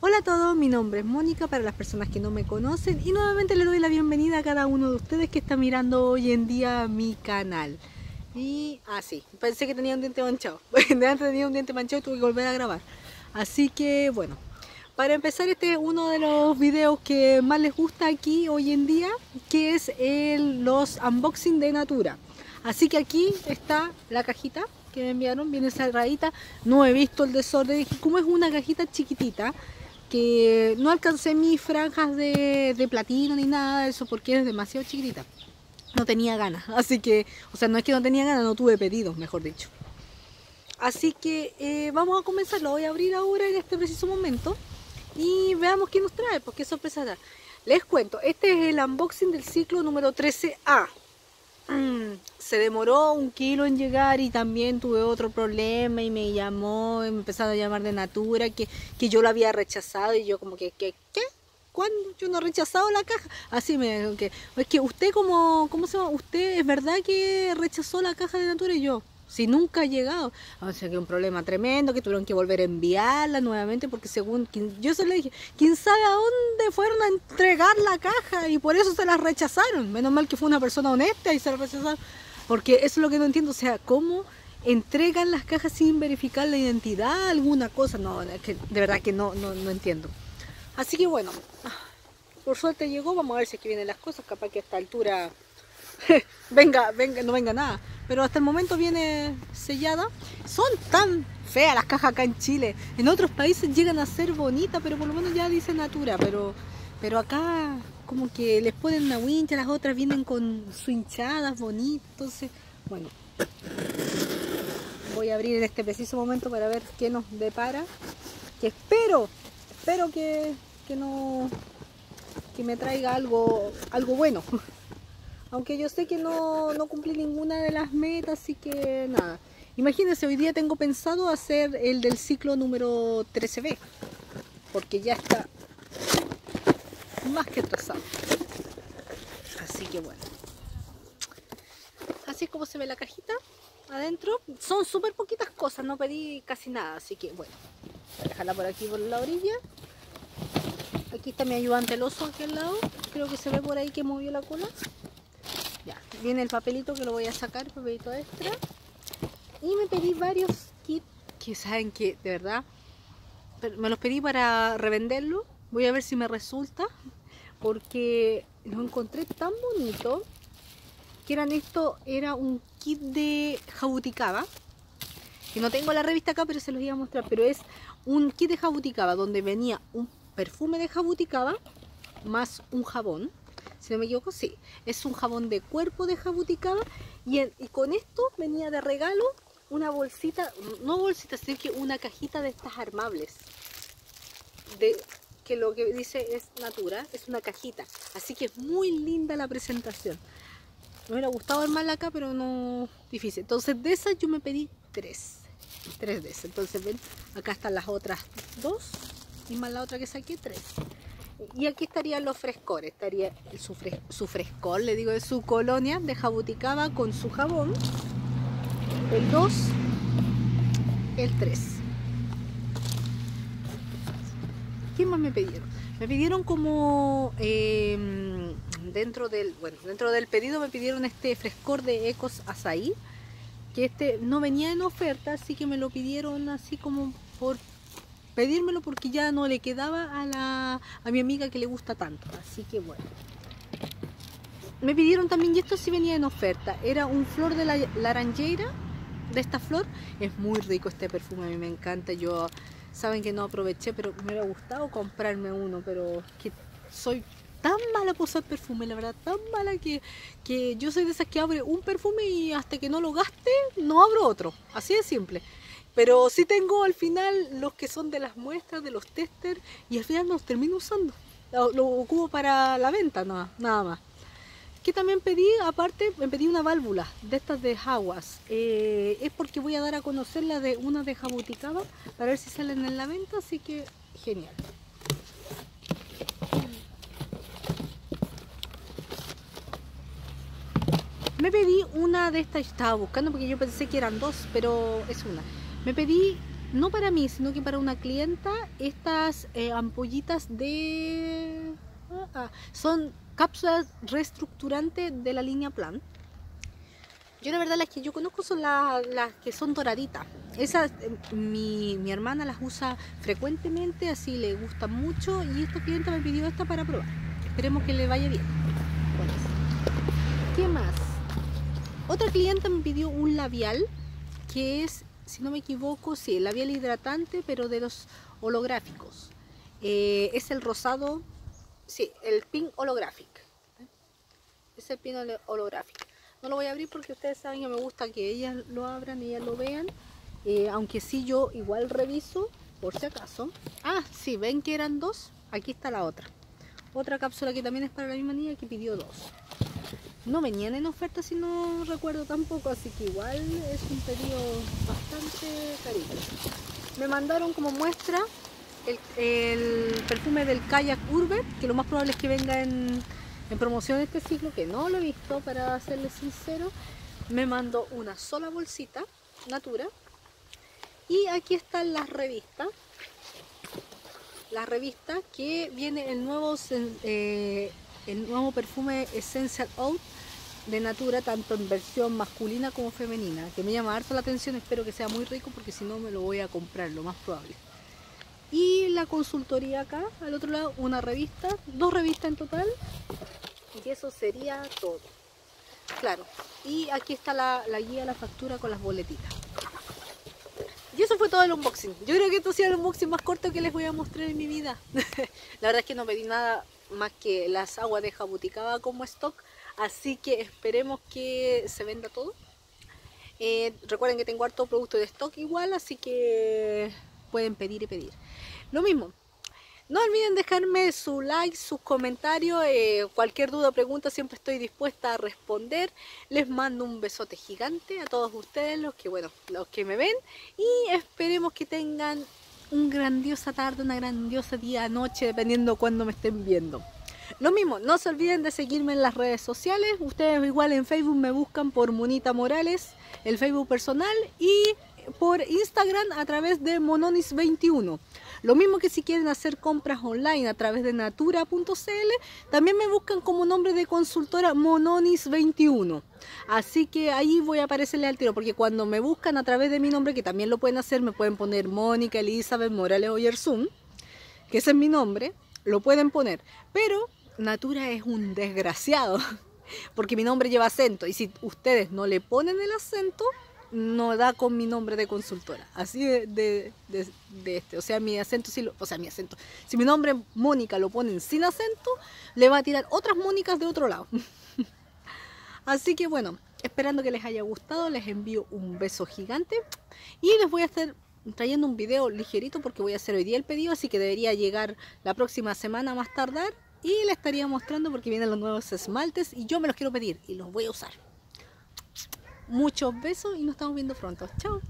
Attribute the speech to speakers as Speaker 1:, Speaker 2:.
Speaker 1: Hola a todos, mi nombre es Mónica para las personas que no me conocen y nuevamente le doy la bienvenida a cada uno de ustedes que está mirando hoy en día mi canal. Y, ah sí, pensé que tenía un diente manchado, de antes tenía un diente manchado y tuve que volver a grabar. Así que bueno, para empezar este es uno de los videos que más les gusta aquí hoy en día, que es el, los unboxing de Natura. Así que aquí está la cajita que me enviaron, viene cerradita, no he visto el desorden, como es una cajita chiquitita, que no alcancé mis franjas de, platino ni nada de eso porque es demasiado chiquitita. No tenía ganas, así que, o sea, no es que no tenía ganas, no tuve pedidos, mejor dicho. Así que eh, vamos a comenzar, lo voy a abrir ahora en este preciso momento y veamos qué nos trae, porque sorpresa da. Les cuento, este es el unboxing del ciclo número 13A. Se demoró un kilo en llegar y también tuve otro problema y me llamó, me empezaron a llamar de Natura, que, que yo lo había rechazado y yo como que, ¿qué? ¿Qué? ¿Cuándo? Yo no he rechazado la caja. Así me dijo que, es que usted como, ¿cómo se llama? ¿Usted es verdad que rechazó la caja de Natura? Y yo, si nunca ha llegado. O sea que un problema tremendo, que tuvieron que volver a enviarla nuevamente, porque según yo se le dije, quién sabe a dónde fueron a entregar la caja y por eso se la rechazaron. Menos mal que fue una persona honesta y se la rechazaron. Porque eso es lo que no entiendo, o sea, cómo entregan las cajas sin verificar la identidad, alguna cosa. No, es que de verdad que no, no, no entiendo. Así que bueno, por suerte llegó, vamos a ver si aquí vienen las cosas, capaz que a esta altura venga, venga, no venga nada pero hasta el momento viene sellada. Son tan feas las cajas acá en Chile. En otros países llegan a ser bonitas, pero por lo menos ya dice Natura, pero, pero acá como que les ponen una wincha, las otras vienen con su hinchadas bonitas, entonces, bueno. Voy a abrir en este preciso momento para ver qué nos depara. Que espero, espero que, que no que me traiga algo, algo bueno. Aunque yo sé que no, cumplí ninguna de las metas, así que nada. Imagínense, hoy día tengo pensado hacer el del ciclo número 13B. Porque ya está más que trazado. Así que bueno. Así es como se ve la cajita adentro. Son súper poquitas cosas, no pedí casi nada. Así que bueno. Voy a dejarla por aquí por la orilla. Aquí está mi ayudante el oso aquí al lado. Creo que se ve por ahí que movió la cola viene el papelito que lo voy a sacar, papelito extra. Y me pedí varios kits que saben que de verdad me los pedí para revenderlo. Voy a ver si me resulta porque lo encontré tan bonito que eran esto, era un kit de jabuticaba que no tengo la revista acá pero se los iba a mostrar pero es un kit de jabuticaba donde venía un perfume de jabuticaba más un jabón si no me equivoco, sí. Es un jabón de cuerpo de jabuticaba y, con esto venía de regalo una bolsita, no bolsita, sino que una cajita de estas armables. De, que lo que dice es Natura, es una cajita. Así que es muy linda la presentación. Me hubiera gustado armarla acá, pero no difícil. Entonces de esas yo me pedí tres. Tres de esas. Entonces ven, acá están las otras dos. Y más la otra que saqué, tres. Y aquí estarían los frescores, estaría su, su frescor, le digo, de su colonia de jabuticaba con su jabón. El 2, el 3. ¿Qué más me pidieron? Me pidieron como em, dentro del bueno dentro del pedido me pidieron este frescor de Ecos Azaí que este no venía en oferta así que me lo pidieron así como por pedírmelo porque ya no le quedaba a, la, a mi amiga que le gusta tanto. Así que bueno. Me pidieron también, y esto sí venía en oferta, era un flor de la laranjeira, de esta flor. Es muy rico este perfume, a mí me encanta. Yo, saben que no aproveché, pero me hubiera gustado comprarme uno, pero que soy tan mala por usar perfume, la verdad, tan mala que, que yo soy de esas que abre un perfume y hasta que no lo gaste, no abro otro. Así de simple. Pero sí tengo al final los que son de las muestras, de los testers, y al final los termino usando. Lo, ocupo para la venta nada, nada más. Que también pedí, aparte, me pedí una válvula de estas de Jaguas. Eh, es porque voy a dar a conocer la de una de Jabuticaba para ver si salen en la venta, así que genial. Me pedí una de estas, estaba buscando porque yo pensé que eran dos, pero es una. Me pedí no para mí, sino que para una clienta, estas eh, ampollitas de... Ah, ah, son cápsulas reestructurantes de la línea Plan. Yo la verdad las que yo conozco son las, que son doraditas. Esas eh, mi, mi, hermana las usa frecuentemente, así le gusta mucho y esta clienta me pidió esta para probar. Esperemos que le vaya bien. ¿Qué más? Otra clienta me pidió un labial que es, si no me equivoco, sí, el labial hidratante, pero de los holográficos. Eh, es el rosado, sí, el pin holographic. Es el pin holográfico. No lo voy a abrir porque ustedes saben que me gusta que ellas lo abran y ellas lo vean. Eh, aunque sí yo igual reviso, por si acaso. Ah, sí, ven que eran dos. Aquí está la otra. Otra cápsula que también es para la misma niña que pidió dos. No venían en oferta si no recuerdo tampoco, así que igual es un pedido bastante carito. Me mandaron como muestra el, perfume del Kayak Urbe, que lo más probable es que venga en, en promoción este ciclo, que no lo he visto para serles sincero. Me mandó una sola bolsita, Natura. Y aquí están las revistas. Las revistas que viene el nuevo, eh, el nuevo perfume Essential Out de Natura, tanto en versión masculina como femenina, que me llama harto la atención, espero que sea muy rico porque si no me lo voy a comprar, lo más probable. Y la consultoría acá, al otro lado, una revista, dos revistas en total, y eso sería todo. Claro, y aquí está la, la guía, la factura con las boletitas. Y eso fue todo el unboxing. Yo creo que esto sea el unboxing más corto que les voy a mostrar en mi vida. la verdad es que no pedí nada más que las aguas de Jabuticaba como stock Así que esperemos que se venda todo. Eh, recuerden que tengo harto producto de stock igual, así que pueden pedir y pedir. Lo mismo, no olviden dejarme su like, sus comentarios, eh, cualquier duda o pregunta siempre estoy dispuesta a responder. Les mando un besote gigante a todos ustedes, los que, bueno, los que me ven. Y esperemos que tengan un grandiosa tarde, una grandiosa día, noche, dependiendo cuándo me estén viendo. Lo mismo, no se olviden de seguirme en las redes sociales. Ustedes igual en Facebook me buscan por Monita Morales, el Facebook personal, y por Instagram a través de Mononis21. Lo mismo que si quieren hacer compras online a través de natura.cl, también me buscan como nombre de consultora Mononis21. Así que ahí voy a aparecerle al tiro, porque cuando me buscan a través de mi nombre, que también lo pueden hacer, me pueden poner Mónica Elizabeth Morales Oyerzún, que ese es mi nombre, lo pueden poner. Pero Natura es un desgraciado, porque mi nombre lleva acento y si ustedes no le ponen el acento, no da con mi nombre de consultora. Así de, este, o sea, mi acento, si o sea, mi acento, si mi nombre Mónica lo ponen sin acento, le va a tirar otras Mónicas de otro lado. Así que bueno, esperando que les haya gustado, les envío un beso gigante y les voy a estar trayendo un video ligerito porque voy a hacer hoy día el pedido, así que debería llegar la próxima semana más tardar y le estaría mostrando porque vienen los nuevos esmaltes y yo me los quiero pedir y los voy a usar. Muchos besos y nos estamos viendo pronto. Chao.